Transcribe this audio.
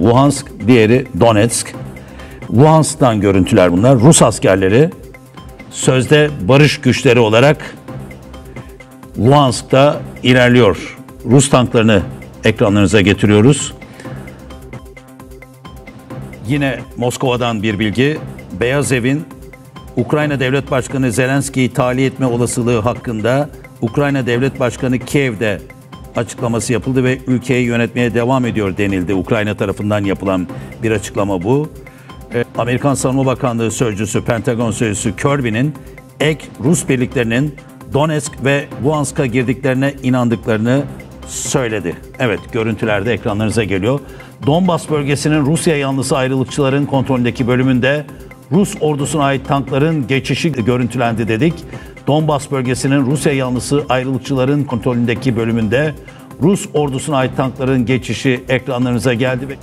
Luhansk, diğeri Donetsk. Luhansk'tan görüntüler bunlar. Rus askerleri sözde barış güçleri olarak Luhansk'ta ilerliyor. Rus tanklarını ekranlarınıza getiriyoruz. Yine Moskova'dan bir bilgi. Beyaz Evin Ukrayna Devlet Başkanı Zelenski'yi tahliye etme olasılığı hakkında Ukrayna Devlet Başkanı Kiev'de açıklaması yapıldı ve ülkeyi yönetmeye devam ediyor denildi. Ukrayna tarafından yapılan bir açıklama bu. Ee, Amerikan Savunma Bakanlığı Sözcüsü, Pentagon Sözcüsü Kirby'nin ek Rus birliklerinin Donetsk ve Luhansk'a girdiklerine inandıklarını söyledi. Evet, görüntülerde ekranlarınıza geliyor. Donbas bölgesinin Rusya yanlısı ayrılıkçıların kontrolündeki bölümünde Rus ordusuna ait tankların geçişi görüntülendi dedik. Donbas bölgesinin Rusya yanlısı ayrılıkçıların kontrolündeki bölümünde Rus ordusuna ait tankların geçişi ekranlarınıza geldi ve